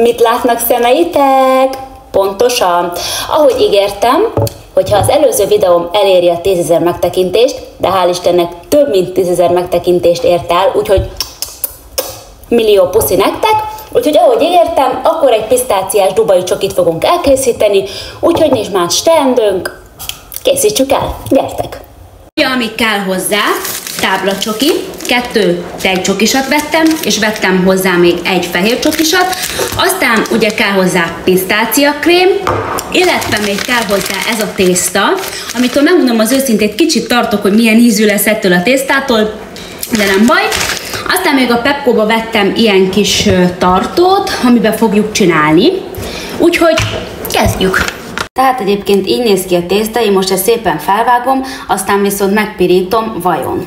Mit látnak szemeitek? Pontosan. Ahogy ígértem, hogyha az előző videóm eléri a 10.000 megtekintést, de hál' Istennek több mint 10.000 megtekintést ért el, úgyhogy millió puszi nektek, úgyhogy ahogy ígértem, akkor egy pisztáciás dubai csokit fogunk elkészíteni, úgyhogy nincs más teendőnk, készítsük el, gyertek! Ami kell hozzá, táblacsoki, kettő tejcsokisat vettem, és vettem hozzá még egy fehér csokisat, aztán ugye kell hozzá pisztáciakrém, illetve még kell hozzá ez a tészta, amitől megmondom az őszintét, kicsit tartok, hogy milyen ízű lesz ettől a tésztától, de nem baj. Aztán még a Pepkóba vettem ilyen kis tartót, amiben fogjuk csinálni. Úgyhogy kezdjük! Tehát egyébként így néz ki a tészta, én most ezt szépen felvágom, aztán viszont megpirítom vajon.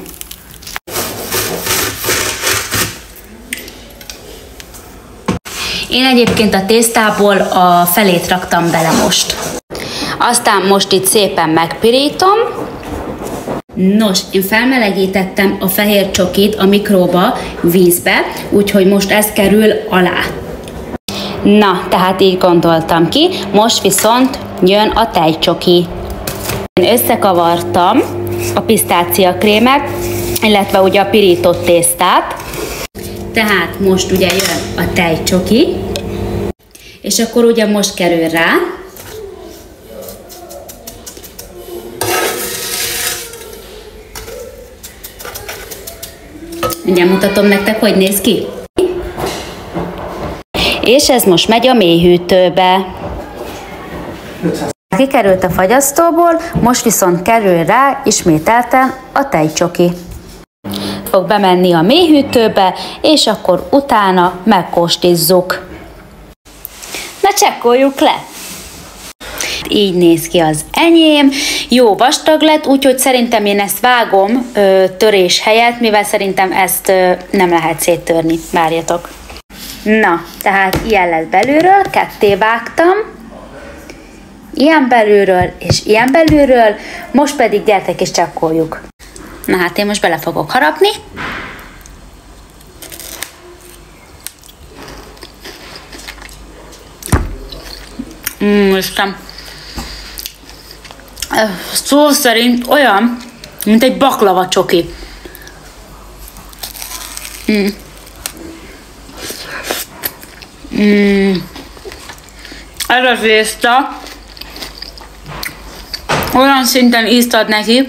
Én egyébként a tésztából a felét raktam bele most. Aztán most itt szépen megpirítom. Nos, én felmelegítettem a fehér csokit a mikróba vízbe, úgyhogy most ez kerül alá. Na, tehát így gondoltam ki, most viszont jön a tejcsoki. Én összekavartam a pisztáciakrémet, illetve ugye a pirított tésztát. Tehát most ugye jön a tejcsoki, és akkor ugye most kerül rá Mindjárt mutatom nektek, hogy néz ki. És ez most megy a mélyhűtőbe. Kikerült a fagyasztóból, most viszont kerül rá ismételten a tejcsoki. Fog bemenni a mélyhűtőbe, és akkor utána megkóstizzuk. Na csekkoljuk le! Így néz ki az enyém. Jó vastag lett, úgyhogy szerintem én ezt vágom ö, törés helyett, mivel szerintem ezt ö, nem lehet széttörni. Várjatok. Na, tehát ilyen lett belülről, ketté vágtam, ilyen belülről és ilyen belülről, most pedig gyertek és csekkoljuk. Na hát én most bele fogok harapni. Mm, Isten. Szó szerint olyan, mint egy baklava csoki. Mm. Mm. Ez a tészta olyan szinten ízt ad neki,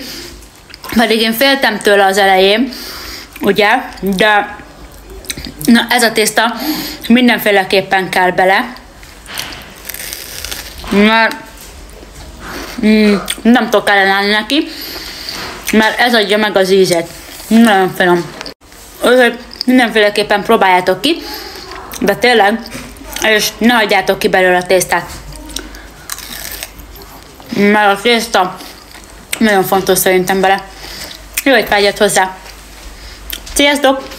pedig én féltem tőle az elején, ugye, de na, ez a tészta mindenféleképpen kell bele, mert mm, nem tudok ellenállni neki, mert ez adja meg az ízet. Nagyon finom. Úgyhogy mindenféleképpen próbáljátok ki, de tényleg, és ne hagyjátok ki belőle a tésztát. Mert a tészta nagyon fontos szerintem bele. Jó étvágyat hozzá! Sziasztok!